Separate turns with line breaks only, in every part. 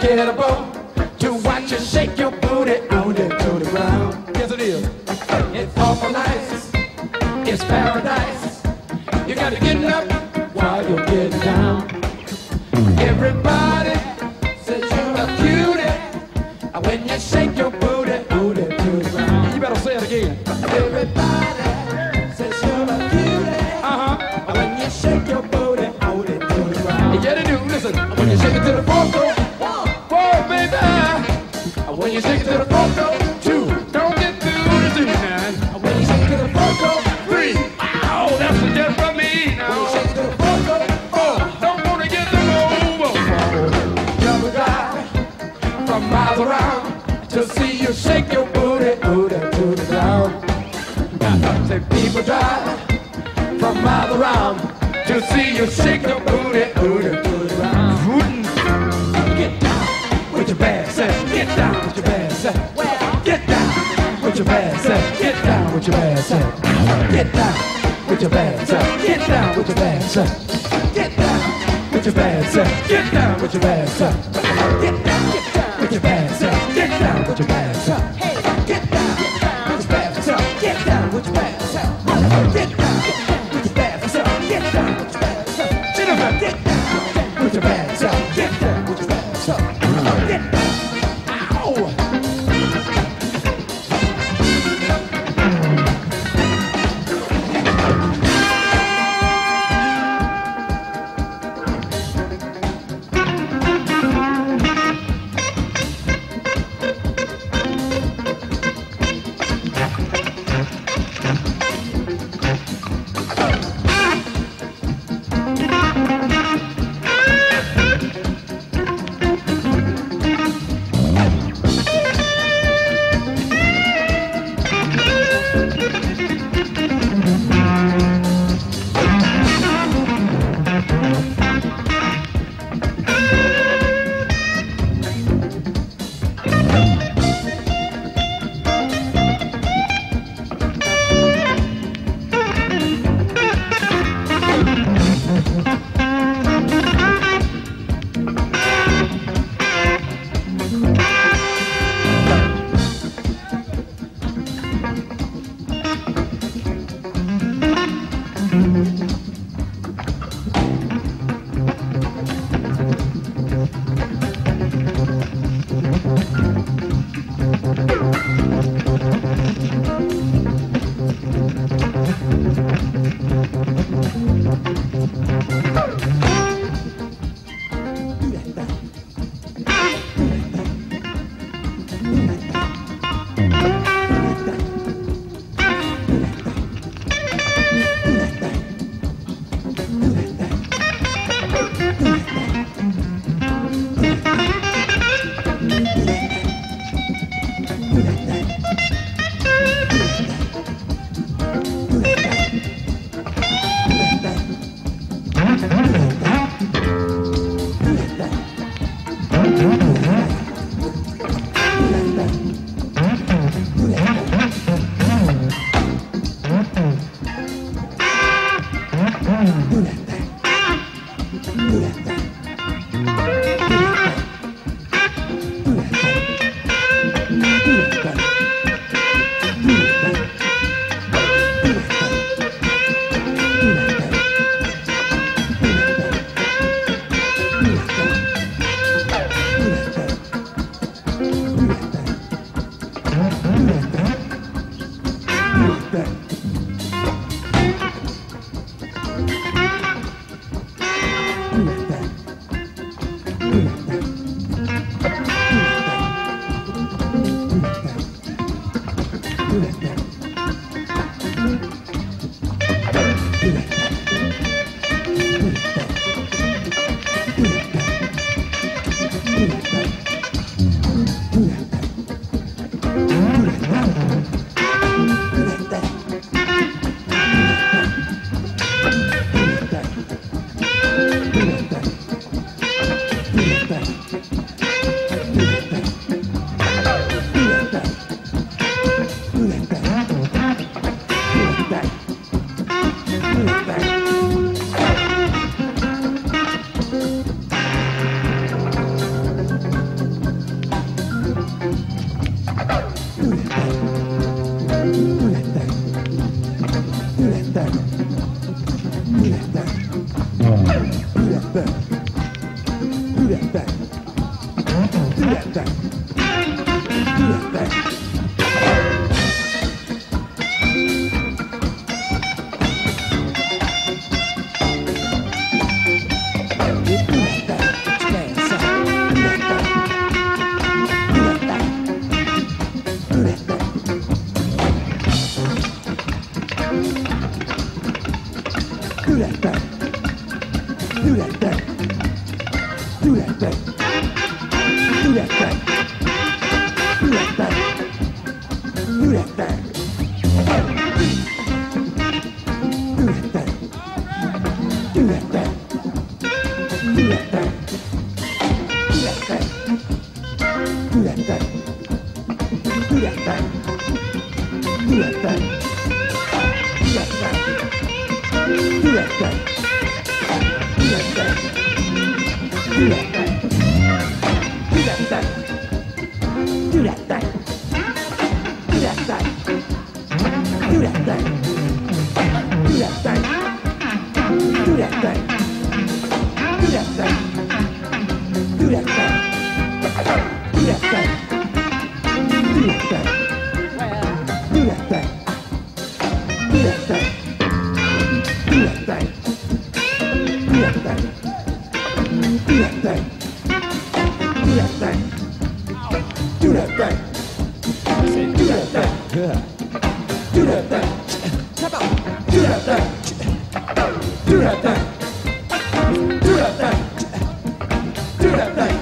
unforgettable to watch you shake your booty on it to the ground. to see you shake the booty, booty, booty around. Get down with your bass ass. Get down with your bass ass. Well, get down with your bass ass. Get down with your bass ass. Get down with your bass ass. Get down with your bass ass. Get down with your bass ass. Get down with your bass ass. Get down, with your bass ass. Get down with your bass ass.
Hey, get down,
with your bass
ass. Get down with your bass ass. Get down.
thing. Do that thing. Do that thing. Do that thing. Yeah. thing. Do that thing. Do that thing. do that thing.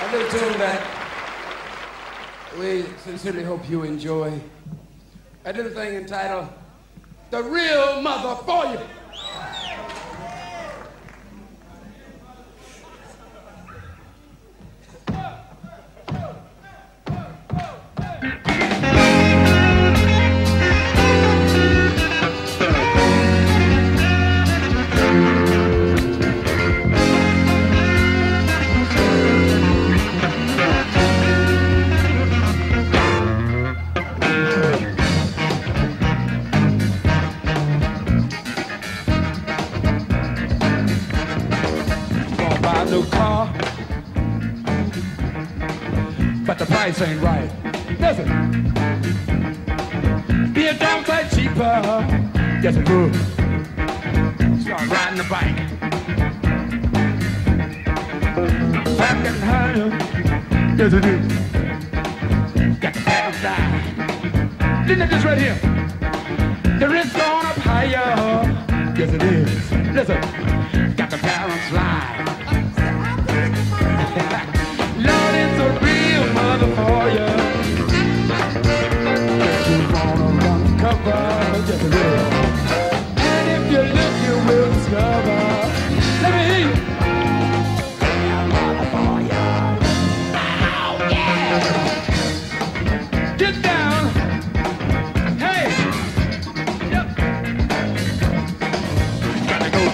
a little tune that we sincerely hope you enjoy. A little thing entitled The Real Mother for You. a damn sight cheaper. Just move. Start riding the bike. I'm getting higher. Yes, it is. Got the bottom Didn't at just right here. The risk going up higher. Yes, it is. Listen.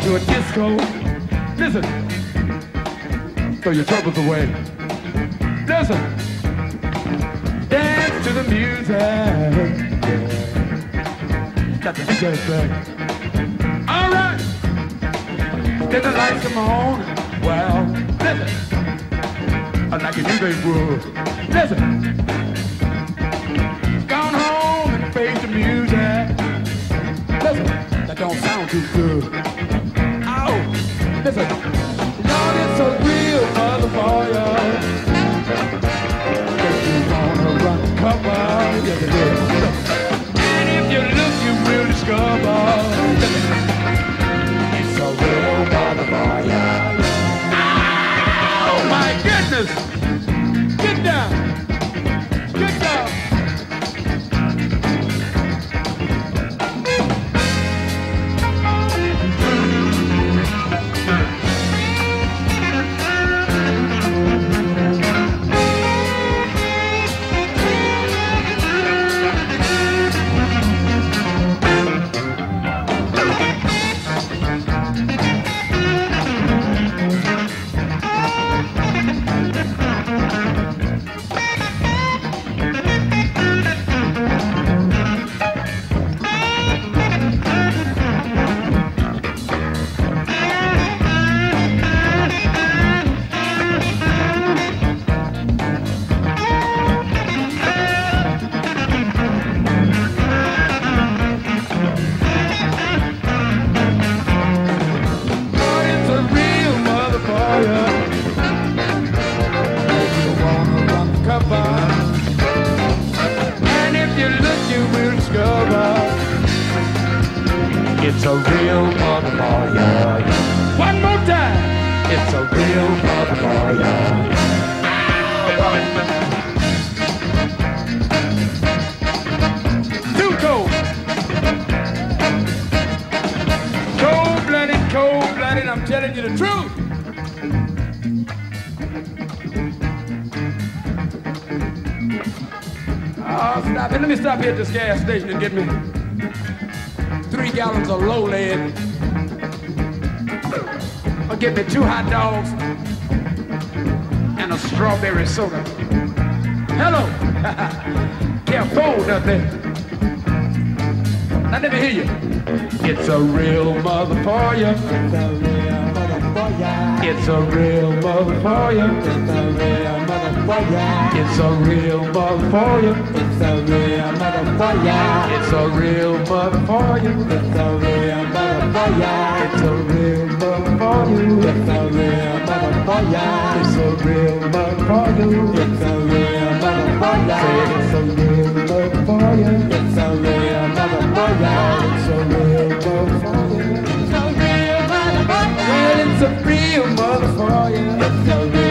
to a disco. Listen, throw your troubles away. Listen, dance to the music. Got the DJ back. All right, Get the lights come on. Well, listen, I like you knew they would. Listen, gone home and face the music. Listen, that don't sound too good. It. Let me stop here at this gas station and get me three gallons of low lead. Or get me two hot dogs and a strawberry soda. Hello. Can't afford nothing. Now let me hear you. It's a real mother for you. It's a
real mother for
you. It's a real mother for you. It's
a real motherfucker.
It's a real mother for you. It's
a real real motherfucker.
It's a real motherfucker. It's a
real motherfucker.
It's a real motherfucker. It's a
real motherfucker.
It's a real motherfucker. It's
a real
motherfucker. It's a real motherfucker. It's
a real motherfucker.
It's a real motherfucker. It's a
real motherfucker.
It's a real motherfucker. It's
a.